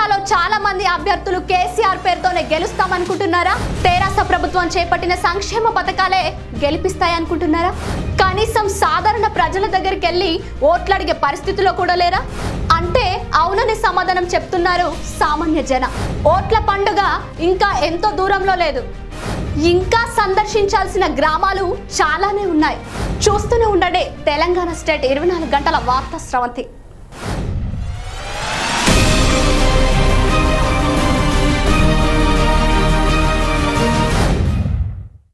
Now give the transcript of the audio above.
తెరాసలో చాలా మంది అభ్యర్థులు కేసీఆర్ పేరుతోనే గెలుస్తామనుకుంటున్నారా? తెరాస ప్రభుత్వం చేపట్టిన సంక్షేమ పథకాలే గెలిపిస్తాయనుకుంటున్నారా? కనీసం సాధారణ ప్రజల దగ్గరికి వెళ్ళి ఓట్లడిగే పరిస్థితిలో కూడా లేరా? అంటే అవునని సమాధానం చెప్తున్నారు సామాన్య జన. ఓట్ల పండుగ ఇంకా ఎంతో దూరంలో లేదు. ఇంకా సందర్శించాల్సిన గ్రామాలు చాలానే ఉన్నాయి. చూస్తూనే ఉండడే తెలంగాణ స్టేట్ ఇరవై నాలుగు గంటల వార్తా స్రవంతి.